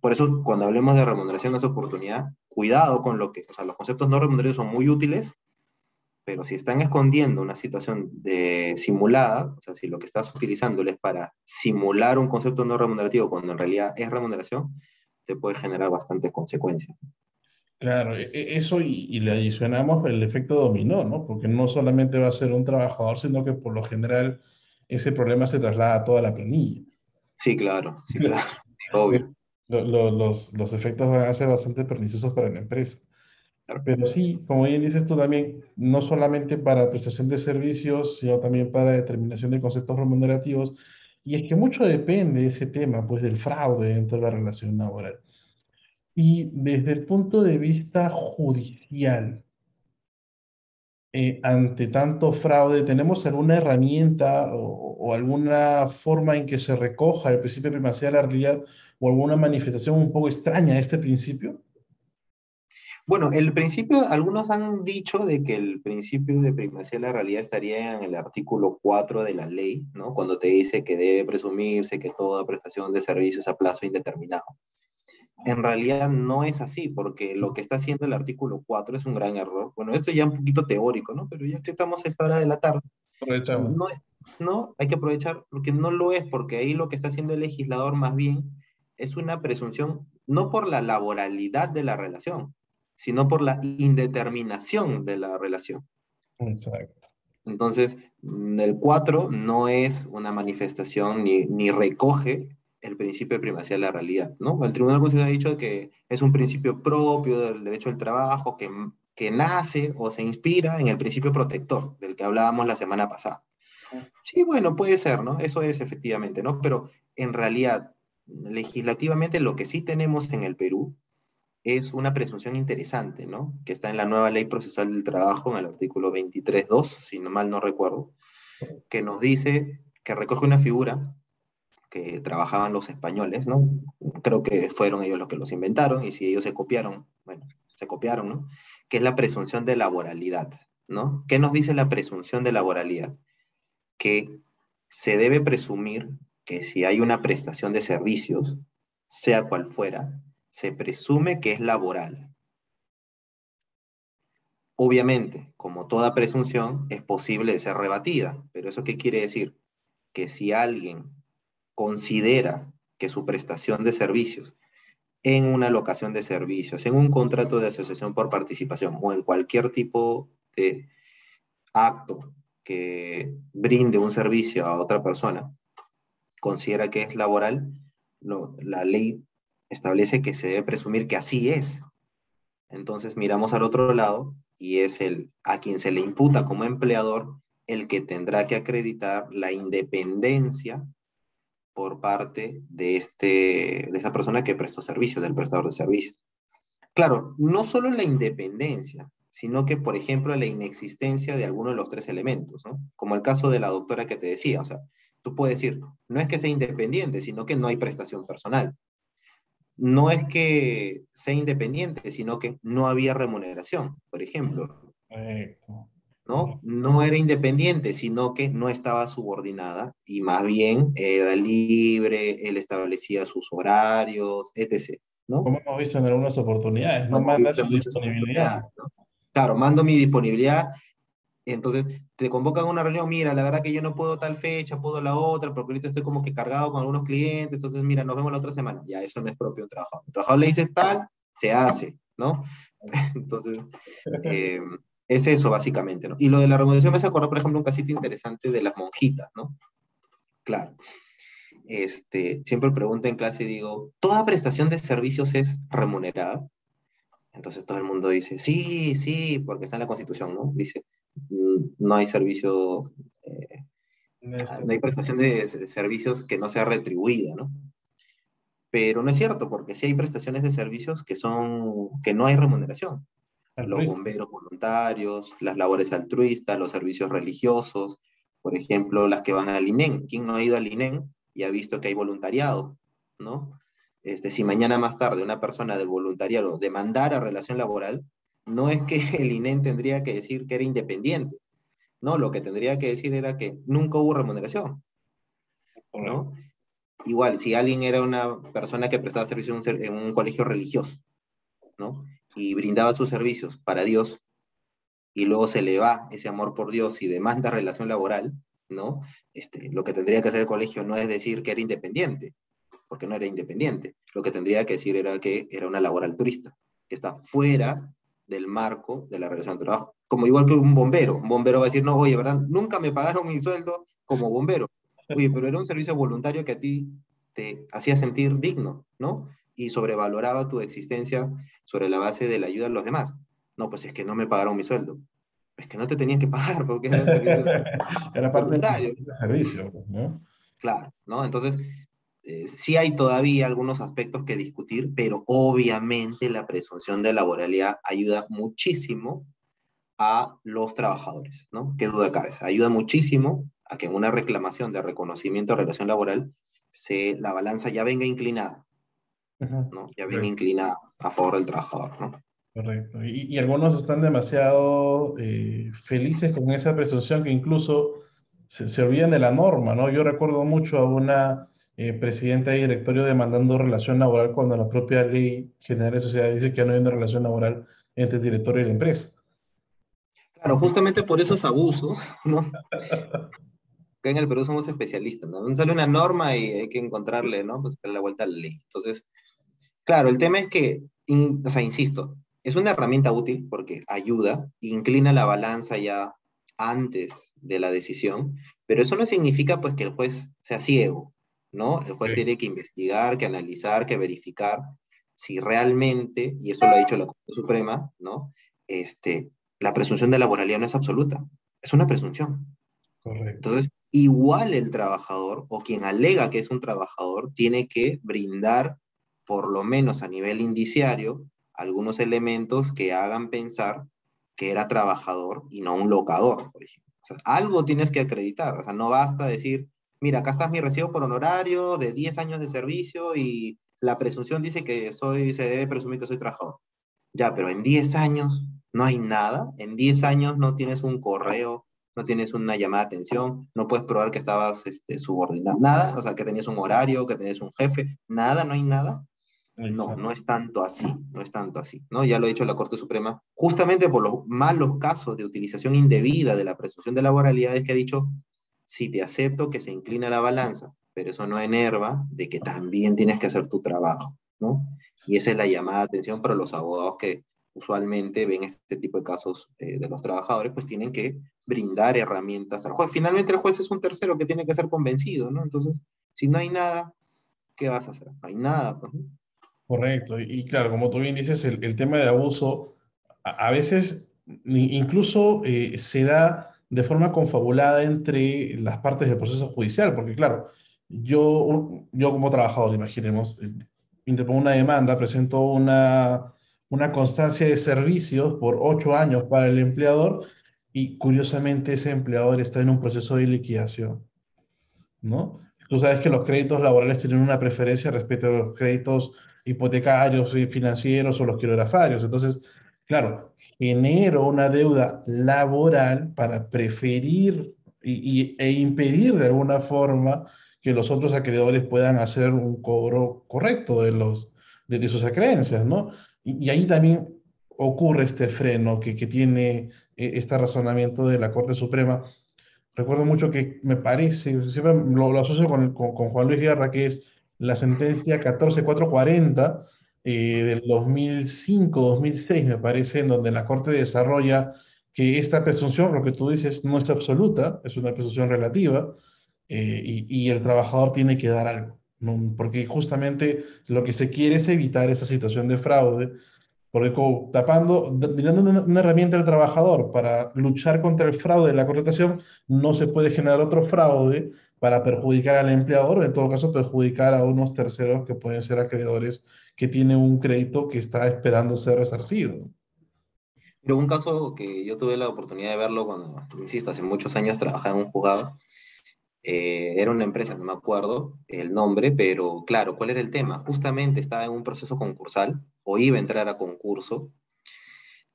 por eso, cuando hablemos de remuneración de oportunidad, cuidado con lo que, o sea, los conceptos no remunerativos son muy útiles, pero si están escondiendo una situación de simulada, o sea, si lo que estás utilizando es para simular un concepto no remunerativo cuando en realidad es remuneración, te puede generar bastantes consecuencias. Claro, e, e, eso y, le adicionamos el efecto dominó, ¿no? Porque no solamente va a ser un trabajador, sino que por lo general ese problema se traslada a toda la planilla. Sí, claro, sí, claro, obvio. Los, los efectos van a ser bastante perniciosos para la empresa. Pero sí, como bien dices tú también, no solamente para prestación de servicios, sino también para determinación de conceptos remunerativos. Y es que mucho depende de ese tema, pues del fraude dentro de la relación laboral. Y desde el punto de vista judicial, eh, ante tanto fraude, ¿tenemos alguna herramienta o, o, alguna forma en que se recoja el principio de primacía de la realidad o alguna manifestación un poco extraña de este principio? Bueno, el principio, algunos han dicho de que el principio de primacía de la realidad estaría en el artículo 4 de la ley, ¿no? Cuando te dice que debe presumirse que toda prestación de servicios a plazo indeterminado. en realidad no es así, porque lo que está haciendo el artículo 4 es un gran error. Bueno, eso ya un poquito teórico, ¿no? Pero ya que estamos a esta hora de la tarde, no, no, hay que aprovechar, porque no lo es, porque ahí lo que está haciendo el legislador más bien es una presunción, no por la laboralidad de la relación, sino por la indeterminación de la relación. Exacto. Entonces, el 4 no es una manifestación ni, ni recoge el principio de primacía de la realidad, ¿no? El Tribunal Constitucional ha dicho que es un principio propio del derecho al trabajo que, que nace o se inspira en el principio protector del que hablábamos la semana pasada. Sí, bueno, puede ser, ¿no? Eso es efectivamente, ¿no? Pero en realidad, legislativamente, lo que sí tenemos en el Perú es una presunción interesante, ¿no? Que está en la nueva ley procesal del trabajo, en el artículo 23.2, si no mal no recuerdo, que nos dice que recoge una figura que trabajaban los españoles, ¿no? Creo que fueron ellos los que los inventaron y si ellos se copiaron, bueno, se copiaron, ¿no? Que es la presunción de laboralidad, ¿no? ¿Qué nos dice la presunción de laboralidad? Que se debe presumir que si hay una prestación de servicios, sea cual fuera, se presume que es laboral. Obviamente, como toda presunción, es posible ser rebatida, pero ¿eso qué quiere decir? Que si alguien considera que su prestación de servicios en una locación de servicios, en un contrato de asociación por participación o en cualquier tipo de acto que brinde un servicio a otra persona, considera que es laboral, la ley establece que se debe presumir que así es. Entonces miramos al otro lado y es el a quien se le imputa como empleador el que tendrá que acreditar la independencia por parte de, este, de esa persona que prestó servicio, del prestador de servicio. Claro, no solo la independencia, sino que, por ejemplo, la inexistencia de alguno de los tres elementos, ¿no? Como el caso de la doctora que te decía, o sea, tú puedes decir, no es que sea independiente, sino que no hay prestación personal. No es que sea independiente, sino que no había remuneración, por ejemplo. ¿no? No era independiente, sino que no estaba subordinada y más bien era libre, él establecía sus horarios, etc. ¿no? Como hemos visto en algunas oportunidades, no manda su disponibilidad. Claro, mando mi disponibilidad, entonces te convocan a una reunión, mira, la verdad que yo no puedo tal fecha, puedo la otra, porque ahorita estoy como que cargado con algunos clientes, entonces mira, nos vemos la otra semana. Ya, eso no es propio un trabajador. El trabajador le dices tal, se hace, ¿no? Entonces, eh, es eso, básicamente, ¿no? Y lo de la remuneración me hace acordar, por ejemplo, un casito interesante de las monjitas, ¿no? Claro. Este, siempre pregunto en clase digo, ¿toda prestación de servicios es remunerada? Entonces todo el mundo dice, sí, sí, porque está en la Constitución, ¿no? Dice, no hay servicio, eh, no hay prestación de, de, servicios que no sea retribuida, ¿no? Pero no es cierto, porque sí hay prestaciones de servicios que son, que no hay remuneración los bomberos voluntarios, las labores altruistas, los servicios religiosos, por ejemplo, las que van al INEN. ¿Quién no ha ido al INEN y ha visto que hay voluntariado? ¿no? Este, si mañana más tarde una persona del voluntariado demandara relación laboral, no es que el INEN tendría que decir que era independiente, no, lo que tendría que decir era que nunca hubo remuneración, ¿no? Igual, si alguien era una persona que prestaba servicio en un, en un colegio religioso, ¿no? y brindaba sus servicios para Dios y luego se le va ese amor por Dios y demanda relación laboral, ¿no? Este, lo que tendría que hacer el colegio no es decir que era independiente, porque no era independiente. Lo que tendría que decir era que era una labor altruista, que está fuera del marco de la relación de trabajo. Como igual que un bombero. Un bombero va a decir, no, oye, ¿verdad? Nunca me pagaron mi sueldo como bombero. Oye, pero era un servicio voluntario que a ti te hacía sentir digno, ¿no? y sobrevaloraba tu existencia sobre la base de la ayuda a los demás. No, pues es que no me pagaron mi sueldo. Es que no te tenían que pagar porque era, era parte del servicio, ¿no? Claro, ¿no? Entonces, eh, sí hay todavía algunos aspectos que discutir, pero obviamente la presunción de laboralidad ayuda muchísimo a los trabajadores, ¿no? Qué duda cabe. Ayuda muchísimo a que en una reclamación de reconocimiento de relación laboral se, la balanza ya venga inclinada ¿no? Ya bien inclinada a favor del trabajador, ¿no? Correcto. Y, algunos están demasiado eh, felices con esa presunción que incluso se, se, olvidan de la norma, ¿no? Yo recuerdo mucho a una eh, presidente de directorio demandando relación laboral cuando la propia ley general de sociedad dice que no hay una relación laboral entre el directorio y la empresa. Claro, justamente por esos abusos, ¿no? que en el Perú somos especialistas, ¿no? Sale una norma y hay que encontrarle, ¿no? Pues la vuelta a la ley. Entonces, claro, el tema es que, o sea, insisto, es una herramienta útil porque ayuda, inclina la balanza ya antes de la decisión, pero eso no significa pues que el juez sea ciego, ¿no? El juez tiene que investigar, que analizar, que verificar si realmente, y eso lo ha dicho la Corte Suprema, ¿no? Este, la presunción de laboralidad no es absoluta, es una presunción. Correcto. Entonces, igual el trabajador o quien alega que es un trabajador tiene que brindar, por lo menos a nivel indiciario, algunos elementos que hagan pensar que era trabajador y no un locador, por ejemplo. O sea, algo tienes que acreditar, o sea, no basta decir, mira, acá está mi recibo por honorario de 10 años de servicio y la presunción dice que soy, se debe presumir que soy trabajador. Ya, pero en 10 años no hay nada, en 10 años no tienes un correo, no tienes una llamada de atención, no puedes probar que estabas este, subordinado, nada, o sea, que tenías un horario, que tenías un jefe, nada, no hay nada. No, no es tanto así, no es tanto así, ¿no? Ya lo ha dicho la Corte Suprema, justamente por los malos casos de utilización indebida de la presunción de laboralidad es que ha dicho, si te acepto que se inclina la balanza, pero eso no enerva de que también tienes que hacer tu trabajo, ¿no? Y esa es la llamada de atención para los abogados que usualmente ven este tipo de casos eh, de los trabajadores, pues tienen que brindar herramientas al juez. Finalmente el juez es un tercero que tiene que ser convencido, ¿no? Entonces, si no hay nada, ¿qué vas a hacer? No hay nada, pues, Correcto. Y, claro, como tú bien dices, el, tema de abuso a, veces incluso eh, se da de forma confabulada entre las partes del proceso judicial, porque claro, yo, yo como trabajador, imaginemos, eh, interpongo una demanda, presento una, una constancia de servicios por ocho años para el empleador y curiosamente ese empleador está en un proceso de liquidación, ¿no? Tú sabes que los créditos laborales tienen una preferencia respecto a los créditos hipotecarios y financieros o los quirografarios. Entonces, claro, genero una deuda laboral para preferir y, e impedir de alguna forma que los otros acreedores puedan hacer un cobro correcto de, los, de, sus acreencias, ¿no? Y, ahí también ocurre este freno que, tiene eh, este razonamiento de la Corte Suprema. Recuerdo mucho que me parece, siempre lo, lo asocio con, con, con Juan Luis Guerra, que es la sentencia 14440 eh, del 2005-2006, me parece, en donde la Corte desarrolla que esta presunción, lo que tú dices, no es absoluta, es una presunción relativa, eh, y, y, el trabajador tiene que dar algo, porque justamente lo que se quiere es evitar esa situación de fraude, porque tapando, dando una, una, herramienta al trabajador para luchar contra el fraude de la contratación, no se puede generar otro fraude para perjudicar al empleador en todo caso perjudicar a unos terceros que pueden ser acreedores que tienen un crédito que está esperando ser resarcido. Pero un caso que yo tuve la oportunidad de verlo cuando, insisto, hace muchos años trabajaba en un juzgado, eh, era una empresa, no me acuerdo el nombre, pero claro, ¿cuál era el tema? Justamente estaba en un proceso concursal o iba a entrar a concurso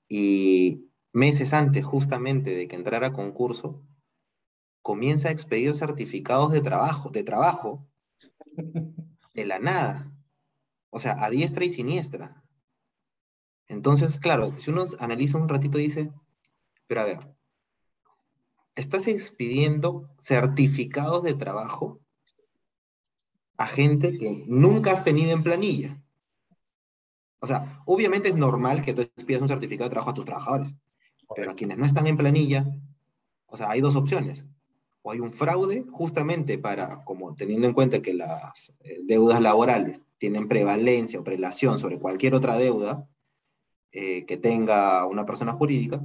y meses antes justamente de que entrara a concurso, comienza a expedir certificados de trabajo, de trabajo, de la nada. O sea, a diestra y siniestra. Entonces, claro, si uno analiza un ratito, dice, pero a ver, estás expidiendo certificados de trabajo a gente que nunca has tenido en planilla. O sea, obviamente es normal que tú expidas un certificado de trabajo a tus trabajadores, pero a quienes no están en planilla, o sea, hay dos opciones o hay un fraude justamente para, como teniendo en cuenta que las eh, deudas laborales tienen prevalencia o prelación sobre cualquier otra deuda eh, que tenga una persona jurídica,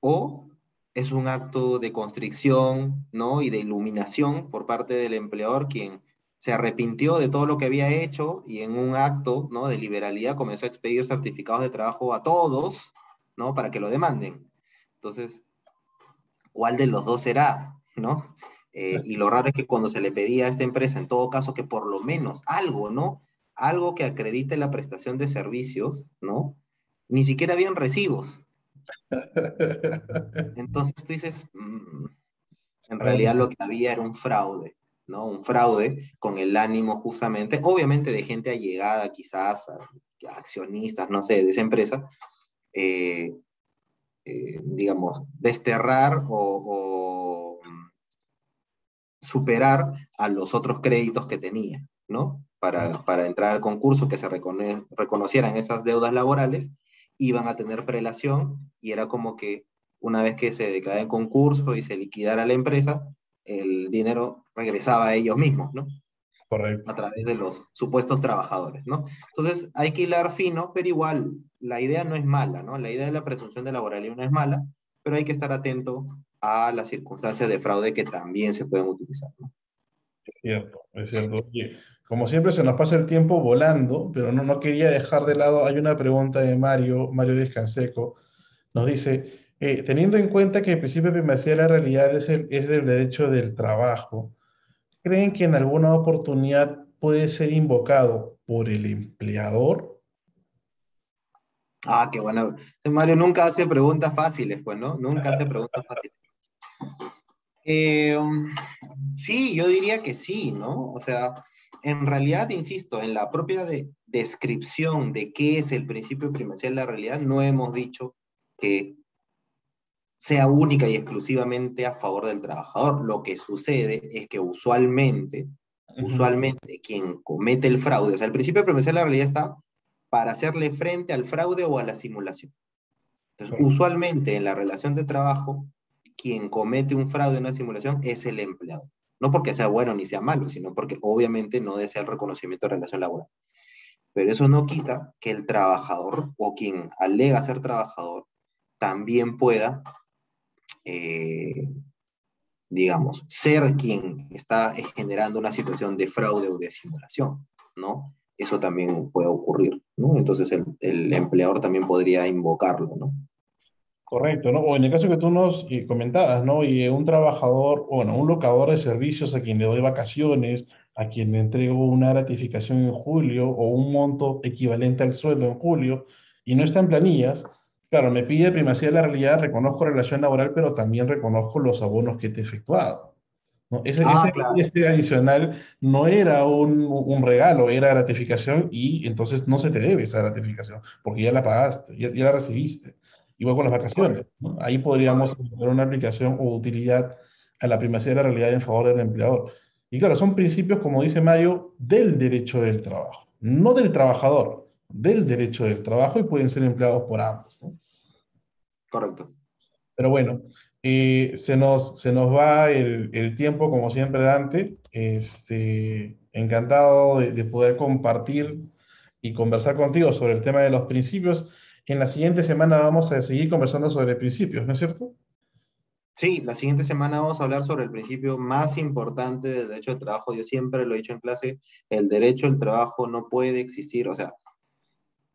o es un acto de constricción ¿no? y de iluminación por parte del empleador quien se arrepintió de todo lo que había hecho y en un acto ¿no? de liberalidad comenzó a expedir certificados de trabajo a todos ¿no? para que lo demanden. Entonces, ¿cuál de los dos será? ¿No? Eh, y lo raro es que cuando se le pedía a esta empresa, en todo caso, que por lo menos algo, ¿no? Algo que acredite la prestación de servicios, ¿no? Ni siquiera habían recibos. Entonces tú dices, mm, en realidad lo que había era un fraude, ¿no? Un fraude con el ánimo justamente, obviamente de gente allegada quizás, accionistas, no sé, de esa empresa, eh, eh, digamos, desterrar o, superar a los otros créditos que tenía, ¿no? Para, para entrar al concurso, que se reconocieran esas deudas laborales, iban a tener prelación y era como que una vez que se declara el concurso y se liquidara la empresa, el dinero regresaba a ellos mismos, ¿no? Correcto. A través de los supuestos trabajadores, ¿no? Entonces hay que hilar fino, pero igual la idea no es mala, ¿no? La idea de la presunción de laboralidad no es mala, pero hay que estar atento a las circunstancias de fraude que también se pueden utilizar, ¿no? Es cierto, es cierto. como siempre se nos pasa el tiempo volando, pero no, no quería dejar de lado, hay una pregunta de Mario, Mario Descanseco, nos dice, eh, teniendo en cuenta que el principio de primacía de la realidad es, el, es del derecho del trabajo, ¿creen que en alguna oportunidad puede ser invocado por el empleador? Ah, qué bueno. Mario nunca hace preguntas fáciles, pues, ¿no? Nunca hace preguntas fáciles. Eh, sí, yo diría que sí, ¿no? O sea, en realidad, insisto, en la propia descripción de qué es el principio primordial de la realidad, no hemos dicho que sea única y exclusivamente a favor del trabajador. Lo que sucede es que usualmente, usualmente quien comete el fraude, o sea, el principio de la realidad está para hacerle frente al fraude o a la simulación. Entonces, usualmente en la relación de trabajo, quien comete un fraude en una simulación es el empleado. No porque sea bueno ni sea malo, sino porque obviamente no desea el reconocimiento de relación laboral. Pero eso no quita que el trabajador o quien alega ser trabajador también pueda eh, digamos, ser quien está generando una situación de fraude o de simulación, ¿no? Eso también puede ocurrir, ¿no? Entonces el, empleador también podría invocarlo, ¿no? Correcto, ¿no? O en el caso que tú nos eh, comentabas, ¿no? Y un trabajador, bueno, un locador de servicios a quien le doy vacaciones, a quien le entrego una ratificación en julio o un monto equivalente al sueldo en julio y no está en planillas, Claro, me pide primacía de la realidad, reconozco relación laboral, pero también reconozco los abonos que te he efectuado. ¿no? Ese, ah, ese, adicional no era un, un, regalo, era gratificación y entonces no se te debe esa gratificación, porque ya la pagaste, ya, ya la recibiste. Igual con las vacaciones. ¿no? Ahí podríamos tener una aplicación o utilidad a la primacía de la realidad en favor del empleador. Y claro, son principios, como dice Mayo, del derecho del trabajo, no del trabajador, del derecho del trabajo y pueden ser empleados por ambos. ¿no? Correcto. Pero bueno, eh, se, nos, se nos va el, el, tiempo, como siempre, Dante. Este, encantado de, de, poder compartir y conversar contigo sobre el tema de los principios. En la siguiente semana vamos a seguir conversando sobre principios, ¿no es cierto? Sí, la siguiente semana vamos a hablar sobre el principio más importante del derecho al trabajo. Yo siempre lo he dicho en clase, el derecho al trabajo no puede existir, o sea,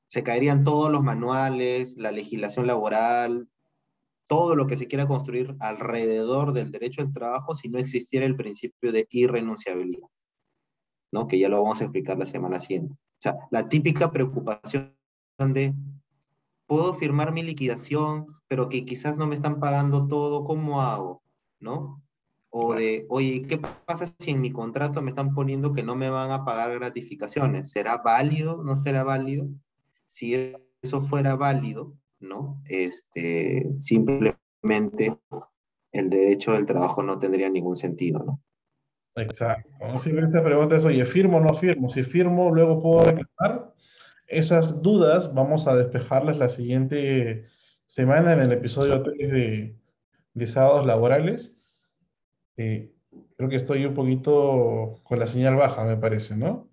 se caerían todos los manuales, la legislación laboral, todo lo que se quiera construir alrededor del derecho al trabajo si no existiera el principio de irrenunciabilidad, ¿no? Que ya lo vamos a explicar la semana siguiente. O sea, la típica preocupación de, puedo firmar mi liquidación, pero que quizás no me están pagando todo, ¿cómo hago? ¿No? O de, oye, ¿qué pasa si en mi contrato me están poniendo que no me van a pagar gratificaciones? ¿Será válido? ¿No será válido? si eso fuera válido, ¿no? Este, simplemente el derecho del trabajo no tendría ningún sentido, ¿no? Exacto. esta pregunta es, oye, ¿firmo o no firmo? Si firmo, luego puedo reclamar. Esas dudas vamos a despejarlas la siguiente semana en el episodio 3 de, de sábados laborales. Eh, creo que estoy un poquito con la señal baja, me parece, ¿no?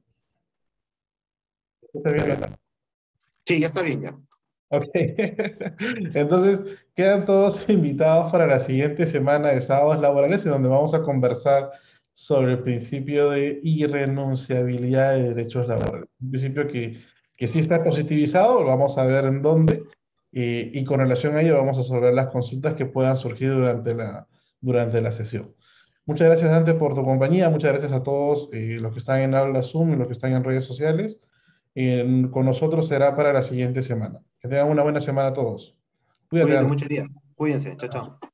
¿Está bien? Sí, ya está bien, ya. Ok. Entonces, quedan todos invitados para la siguiente semana de sábados laborales, en donde vamos a conversar sobre el principio de irrenunciabilidad de derechos laborales. Un principio que, que sí está positivizado, vamos a ver en dónde, eh, y con relación a ello vamos a resolver las consultas que puedan surgir durante la, durante la sesión. Muchas gracias, Dante, por tu compañía. Muchas gracias a todos eh, los que están en aula Zoom y los que están en redes sociales con nosotros será para la siguiente semana. Que tengan una buena semana a todos. Cuídate. muchos días. Cuídense. Chao, chao.